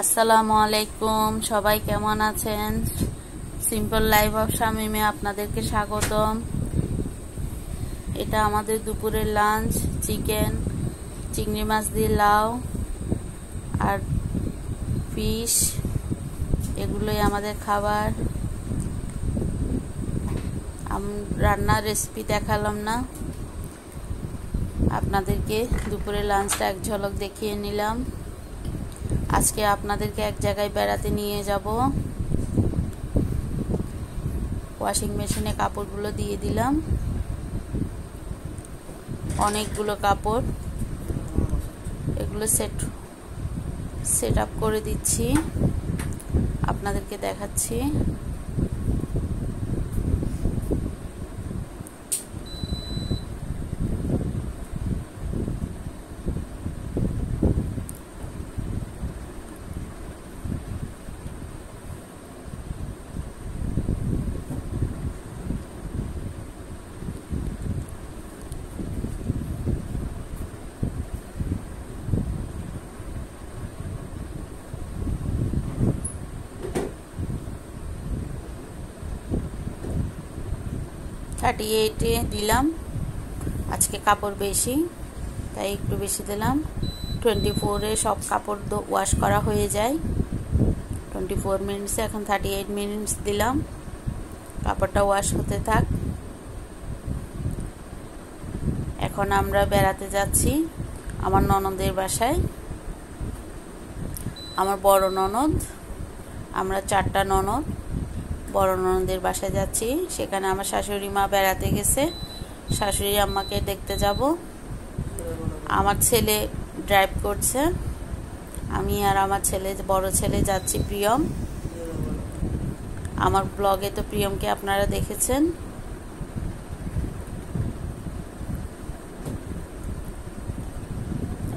আসসালামু আলাইকুম। সবাই কেমন আছেন? সিম্পল লাইফ অফ শামিমে আপনাদেরকে স্বাগতম। এটা আমাদের দুপুরের লাঞ্চ চিকেন চিংড়ি মাছ দিয়ে লাউ আর ফিশ এগুলোই আমাদের খাবার। রান্নার রেসিপি দেখালাম না। আপনাদেরকে দুপুরে লাঞ্চটা এক ঝলক দেখিয়ে নিলাম। আজকে আপনাদেরকে এক জায়গায় বেড়াতে নিয়ে যাব। ওয়াশিং মেশিনে কাপড়গুলো দিয়ে দিলাম। অনেকগুলো কাপড়। এগুলো সেট সেট আপ করে দিচ্ছি। আপনাদেরকে দেখাচ্ছি। থার্টি এইটে দিলাম। আজকে কাপড় বেশি, তাই একটু বেশি দিলাম। টোয়েন্টি ফোরে সব কাপড় ওয়াশ করা হয়ে যায়। টোয়েন্টি ফোর মিনিটসে এখন থার্টি এইট মিনিটস দিলাম। কাপড়টা ওয়াশ হতে থাক। এখন আমরা বেড়াতে যাচ্ছি আমার ননদের বাসায়। আমার বড় ননদ, আমরা চারটা ননদ। বড় ননদের বাসায় যাচ্ছি। সেখানে আমার শাশুড়ি মা বেড়াতে গেছে। শাশুড়ি আম্মাকে দেখতে যাব। আমার ছেলে ড্রাইভ করছে। আমি আর আমার ছেলে, বড় ছেলে যাচ্ছি প্রিয়ম। আমার ব্লগে তো প্রিয়মকে আপনারা দেখেছেন।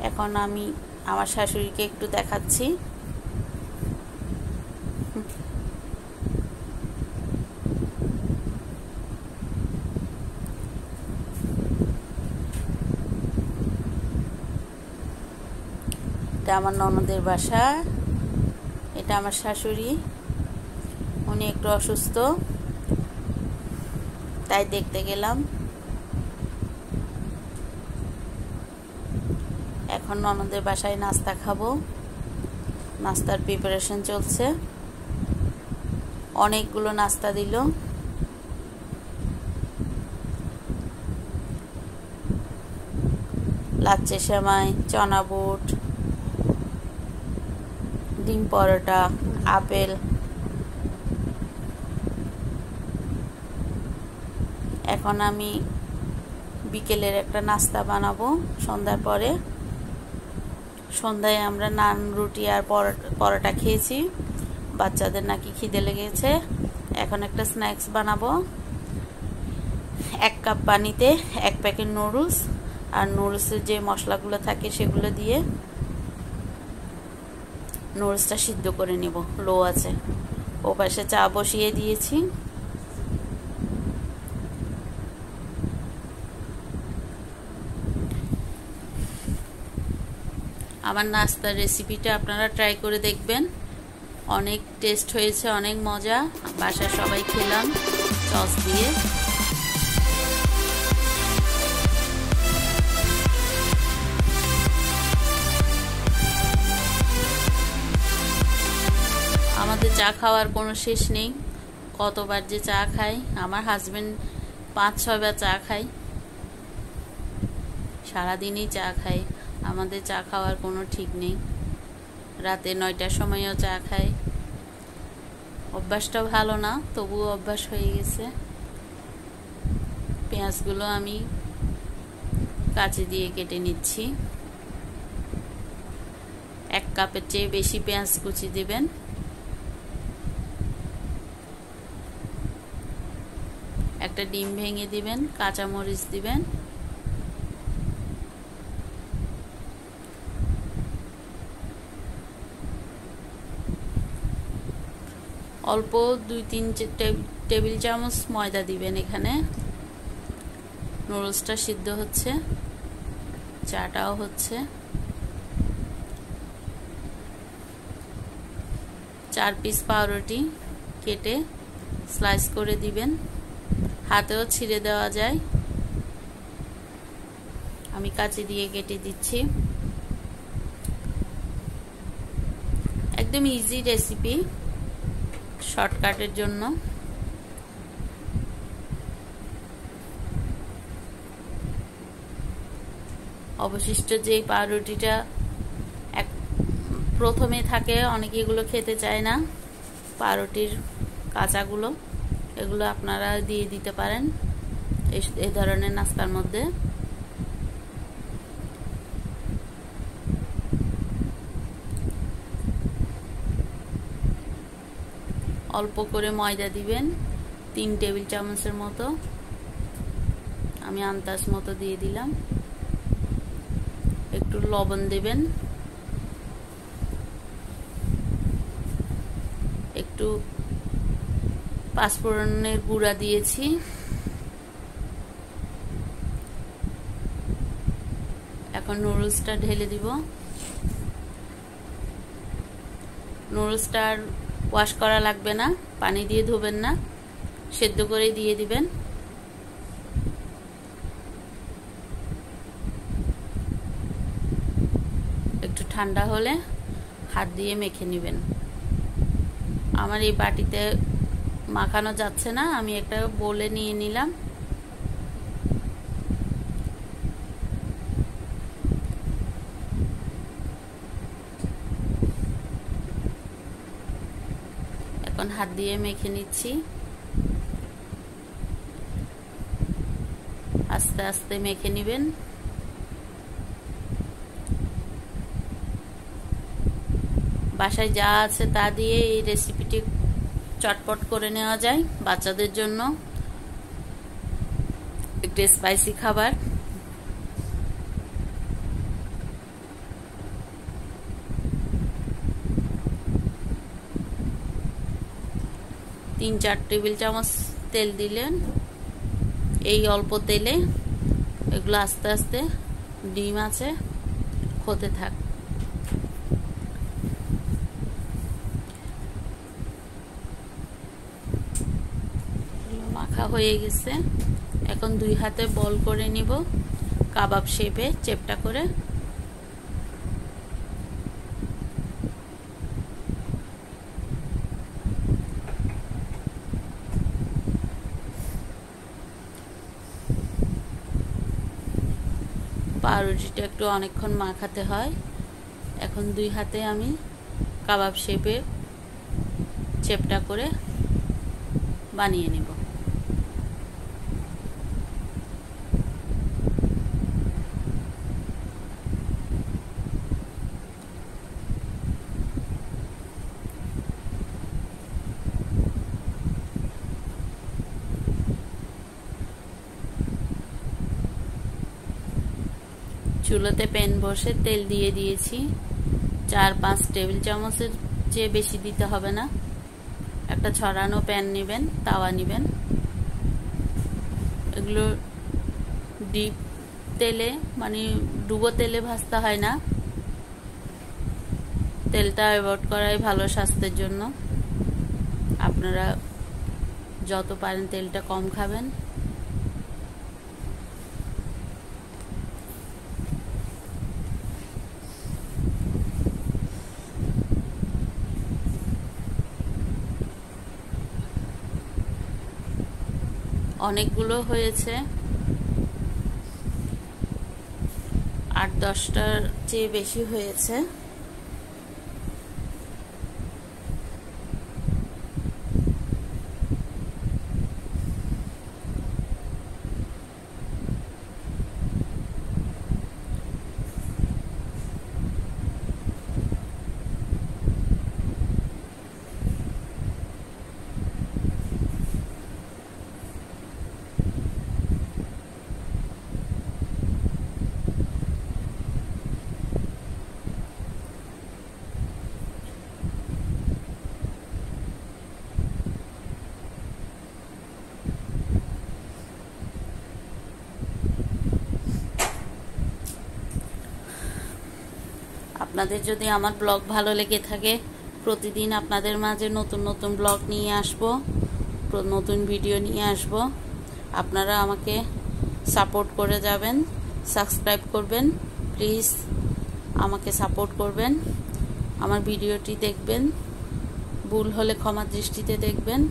এখন আমি আমার শাশুড়িকে একটু দেখাচ্ছি। এটা আমার ননদের বাসা। এটা আমার শাশুড়ি। উনি একটু অসুস্থ। তাই দেখতে গেলাম। এখন ননদের বাসায় নাস্তা খাব। নাস্তার প্রিপারেশন চলছে। অনেকগুলো নাস্তা দিল। লাচ্চে সেমাই, চনা বুট ডিম পরোটা, আপেল, এখন আমি বিকেলের একটা নাস্তা বানাবো সন্ধ্যার পরে। সন্ধ্যায় আমরা নান, রুটি আর পরোটা খেয়েছি। বাচ্চাদের নাকি খিদে লেগেছে। এখন একটা স্ন্যাক্স বানাবো। এক কাপ পানিতে এক প্যাকেট নুডলস আর নুডলসের যে মশলাগুলো থাকে সেগুলো দিয়ে নুডলসটা সিদ্ধ করে নেব, লো আছে। ও পাশে চা বসিয়ে দিয়েছি। আমার নাস্তার রেসিপিটা আপনারা ট্রাই করে দেখবেন। অনেক টেস্ট হয়েছে, অনেক মজা। বাসায় সবাই খেলাম সস দিয়ে। চা খাওয়ার কোনো শেষ নেই। কতবার যে চা খাই, আমার হাজবেন্ড পাঁচ ছয়বার চা খাই সারাদিনই চা খাই আমাদের চা খাওয়ার কোনো ঠিক নেই। রাতে নয়টার সময়ও চা খাই অভ্যাসটা ভালো না, তবুও অভ্যাস হয়ে গেছে। পেঁয়াজগুলো আমি কাঁচি দিয়ে কেটে নিচ্ছি। এক কাপের চেয়ে বেশি পেঁয়াজ কুচি দেবেন। একটা ডিম ভেঙে দিবেন, কাঁচামরিচ দিবেন। অল্প দুই তিন টেবিল চামচ ময়দা দিবেন এখানে। নুডলসটা সিদ্ধ হচ্ছে, চাটাও হচ্ছে। চার পিস পাউরুটি কেটে স্লাইস করে দিবেন। হাতেও ছিঁড়ে দেওয়া যায়। আমি কাঁচি দিয়ে কেটে দিচ্ছি। একদম ইজি রেসিপি শর্টকাটের জন্য। অবশিষ্ট যেই পাউরুটিটা এক প্রথমে থাকে, অনেকে এগুলো খেতে চায় না পাউরুটির কাঁচাগুলো। এগুলো আপনারা দিয়ে দিতে পারেন এই ধরনের নাস্তার মধ্যে। অল্প করে ময়দা দিবেন, তিন টেবিল চামচের মতো। আমি আন্দাজ মতো দিয়ে দিলাম। একটু লবণ দেবেন। একটু পাঁচফোড়নের গুঁড়া দিয়েছি। এখন নুডলসটা ঢেলে দিব। নুডলসটা আর ওয়াশ করা লাগবে না, পানি দিয়ে ধোবেন না, সেদ্ধ করে দিয়ে দিবেন। একটু ঠান্ডা হলে হাত দিয়ে মেখে নেবেন। আমার এই বাটিতে মাখানো যাচ্ছে না, আমি একটা বলে নিয়ে নিলাম। এখন হাত দিয়ে মেখে নিচ্ছি। আস্তে আস্তে মেখে নেবেন। বাসায় যা আছে তা দিয়ে এই রেসিপিটি চটপট করে নেওয়া যায় বাচ্চাদের জন্য। একটু স্পাইসি খাবার। তিন চার টেবিল চামচ তেল দিলেন। এই অল্প তেলে এগুলো আস্তে আস্তে ডিম আছে হতে থাক। মাখা হয়ে গেছে। এখন দুই হাতে বল করে নিব। কাবাব শেপে চেপটা করে। পাউরুটিটা একটু অনেকক্ষণ মাখাতে হয়। এখন দুই হাতে আমি কাবাব শেপে চেপটা করে বানিয়ে নেব। চুলোতে প্যান বসে তেল দিয়ে দিয়েছি। চার, পাঁচ টেবিল চামচের চেয়ে বেশি দিতে হবে না। একটা ছড়ানো প্যান নেবেন, তাওয়া নেবেন। এগুলো ডিপ তেলে মানে ডুবো তেলে ভাজতে হয় না। তেলটা অ্যাভয়েড করাই ভালো স্বাস্থ্যের জন্য। আপনারা যত পারেন তেলটা কম খাবেন। অনেকগুলো হয়েছে। আট দশটার চেয়ে বেশি হয়েছে। আপনাদের যদি আমার ব্লগ ভালো লেগে থাকে, প্রতিদিন আপনাদের মাঝে নতুন নতুন ব্লগ নিয়ে আসব নতুন ভিডিও নিয়ে আসব। আপনারা আমাকে সাপোর্ট করে যাবেন, সাবস্ক্রাইব করবেন, প্লিজ আমাকে সাপোর্ট করবেন, আমার ভিডিওটি দেখবেন, ভুল হলে ক্ষমা দৃষ্টিতে দেখবেন।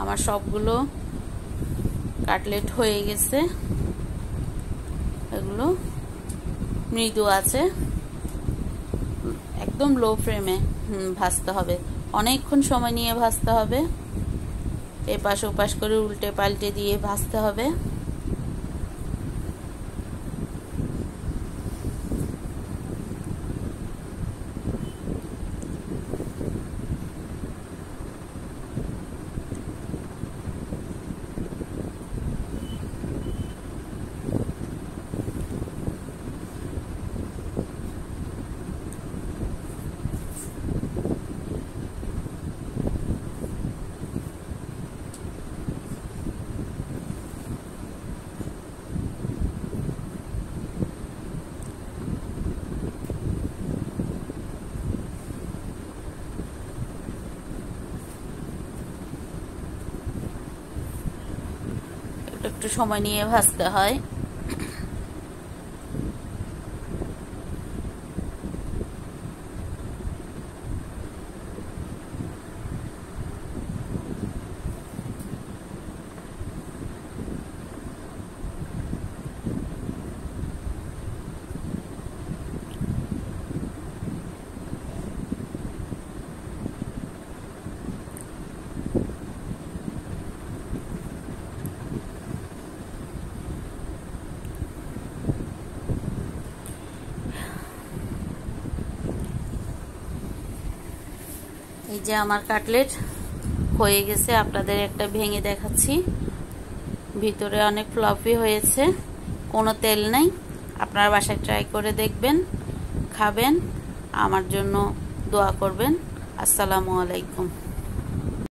আমার সবগুলো কাটলেট হয়ে গেছে। এগুলো মৃদু আছে। একদম লো ফ্লেমে ভাজতে হবে। অনেকক্ষণ সময় নিয়ে ভাজতে হবে। এপাশ ওপাশ করে উল্টে পাল্টে দিয়ে ভাজতে হবে। একটু সময় নিয়ে ভাজতে হয় এই যে আমার কাটলেট হয়ে গেছে, আপনাদের একটা ভেঙে দেখাচ্ছি। ভিতরে অনেক ফ্লপি হয়েছে, কোনো তেল নেই। আপনার বাসায় ট্রাই করে দেখবেন, খাবেন, আমার জন্য দোয়া করবেন। আসসালামু আলাইকুম।